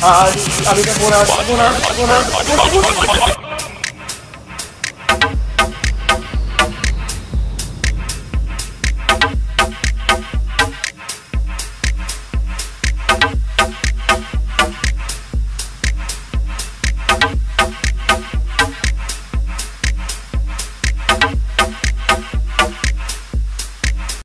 I, I'm gonna go now. Go now. Go now. Go now. Go now. Go now.